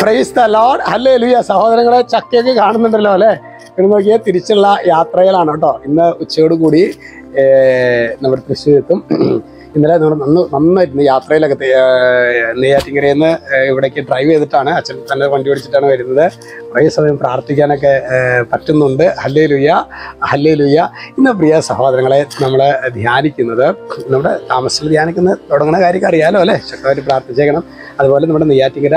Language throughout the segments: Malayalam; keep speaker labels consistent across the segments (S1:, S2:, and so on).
S1: പ്രൈസ് ദ ലോർഡ് അല്ലേ ലുയ സഹോദരങ്ങളെ ചക്കയൊക്കെ കാണുന്നുണ്ടല്ലോ അല്ലേ? ഇന്ന് നോക്കിയാൽ തിരിച്ചുള്ള യാത്രയിലാണ് കേട്ടോ. ഇന്ന് ഉച്ചയോട് കൂടി ഏർ, നമ്മുടെ തൃശ്ശൂർ എത്തും ഇന്നലെ നമ്മൾ നന്ന് നന്നായിരുന്നു യാത്രയിലൊക്കെ നെയ്യാറ്റിങ്കരയിൽ നിന്ന് ഇവിടേക്ക് ഡ്രൈവ് ചെയ്തിട്ടാണ്. അച്ഛൻ തന്നെ വണ്ടി ഓടിച്ചിട്ടാണ് വരുന്നത്. കുറേ സമയം പ്രാർത്ഥിക്കാനൊക്കെ പറ്റുന്നുണ്ട്. ഹല്ലേ ലുയ ഹല്ലേ ലുയ ഇന്ന് പ്രിയ സഹോദരങ്ങളെ നമ്മൾ ധ്യാനിക്കുന്നത് നമ്മുടെ താമസത്തിൽ ധ്യാനിക്കുന്ന തുടങ്ങുന്ന കാര്യമൊക്കെ അറിയാലോ അല്ലേ? ശക്തമായിട്ട് പ്രാർത്ഥിച്ചേക്കണം. അതുപോലെ നമ്മുടെ നെയ്യാറ്റിങ്കര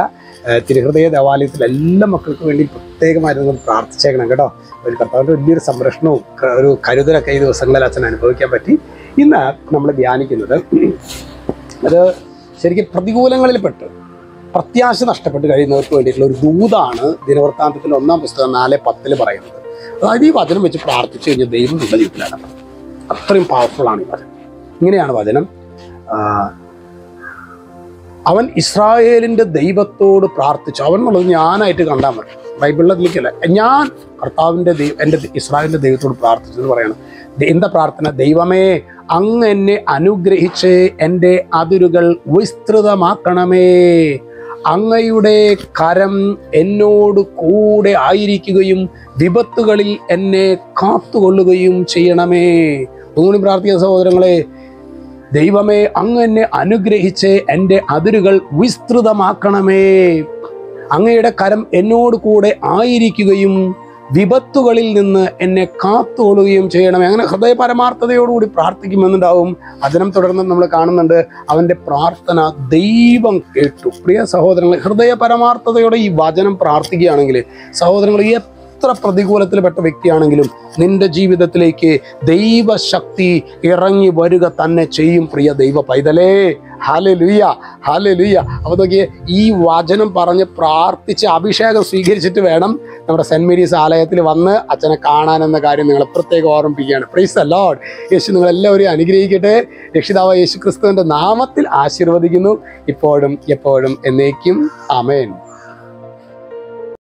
S1: തിരുഹൃദയ ദേവാലയത്തിൽ എല്ലാ മക്കൾക്കും വേണ്ടി പ്രത്യേകമായിട്ട് നമ്മൾ പ്രാർത്ഥിച്ചേക്കണം കേട്ടോ. ഒരു കർത്താവിന്റെ വലിയൊരു സംരക്ഷണവും ഒരു കരുതലൊക്കെ ഈ ദിവസങ്ങളിൽ അച്ഛൻ അനുഭവിക്കാൻ പറ്റി. ഇന്ന് നമ്മൾ ധ്യാനിക്കുന്നത് അത് ശരിക്കും പ്രതികൂലങ്ങളിൽപ്പെട്ട് പ്രത്യാശ നഷ്ടപ്പെട്ട് കഴിയുന്നവർക്ക് വേണ്ടിയിട്ടുള്ള ഒരു ദൂതാണ് ദിനവൃത്താന്തത്തിൽ ഒന്നാം പുസ്തകം നാല് പത്തിൽ പറയുന്നത്. അതായത് ഈ വചനം വെച്ച് പ്രാർത്ഥിച്ചു കഴിഞ്ഞാൽ ദൈവം നമ്മുടെ ജീവിതത്തിലാണ്. അത്രയും പവർഫുള്ളാണ് ഈ വചനം. ഇങ്ങനെയാണ് വചനം. അവൻ ഇസ്രായേലിന്റെ ദൈവത്തോട് പ്രാർത്ഥിച്ചു. അവൻ എന്നുള്ളത് ഞാനായിട്ട് കണ്ടാൽ മതി. ബൈബിളിൽ നിൽക്കില്ല. ഞാൻ കർത്താവിന്റെ ദൈവം എന്റെ ഇസ്രായേലിന്റെ ദൈവത്തോട് പ്രാർത്ഥിച്ചു എന്ന് പറയണം. എന്താ പ്രാർത്ഥന? ദൈവമേ അങ്ങ് എന്നെ അനുഗ്രഹിച്ച് എന്റെ അതിരുകൾ വിസ്തൃതമാക്കണമേ. അങ്ങയുടെ കരം എന്നോട് കൂടെ ആയിരിക്കുകയും വിപത്തുകളിൽ എന്നെ കാത്തുകൊള്ളുകയും ചെയ്യണമേ. ഒന്നുകൂടി പ്രാർത്ഥിക്കുന്ന സഹോദരങ്ങളെ ദൈവമേ അങ്ങ് എന്നെ അനുഗ്രഹിച്ച് എന്റെ അതിരുകൾ വിസ്തൃതമാക്കണമേ. അങ്ങയുടെ കരം എന്നോട് കൂടെ ആയിരിക്കുകയും വിപത്തുകളിൽ നിന്ന് എന്നെ കാത്തുകൊള്ളുകയും ചെയ്യണമേ. അങ്ങനെ ഹൃദയ പരമാർത്ഥതയോടുകൂടി പ്രാർത്ഥിക്കുമെന്നുണ്ടാവും. അതിനും തുടർന്ന് നമ്മൾ കാണുന്നുണ്ട് അവന്റെ പ്രാർത്ഥന ദൈവം കേട്ടു. പ്രിയ സഹോദരങ്ങൾ ഹൃദയ പരമാർത്ഥതയോടെ ഈ വചനം പ്രാർത്ഥിക്കുകയാണെങ്കിൽ സഹോദരങ്ങൾ എത്ര പ്രതികൂലത്തിൽപ്പെട്ട വ്യക്തിയാണെങ്കിലും നിന്റെ ജീവിതത്തിലേക്ക് ദൈവശക്തി ഇറങ്ങി വരിക തന്നെ ചെയ്യും പ്രിയ ദൈവ പൈതലേ. ഹാലെ ലുയ്യ ഹാലെ ലുയ്യ അപ്പോൾ നോക്കിയേ ഈ വചനം പറഞ്ഞ് പ്രാർത്ഥിച്ച് അഭിഷേകം സ്വീകരിച്ചിട്ട് വേണം നമ്മുടെ സെന്റ് മേരീസ് ആലയത്തിൽ വന്ന് അച്ഛനെ കാണാനെന്ന കാര്യം നിങ്ങൾ പ്രത്യേകം ഓർമ്മിപ്പിക്കുകയാണ്. പ്രൈസ് ദ ലോഡ് യേശു നിങ്ങളെല്ലാവരെയും അനുഗ്രഹിക്കട്ടെ. രക്ഷിതാവ് യേശു ക്രിസ്തുവിന്റെ നാമത്തിൽ ആശീർവദിക്കുന്നു. ഇപ്പോഴും എപ്പോഴും എന്നേക്കും. ആമേൻ.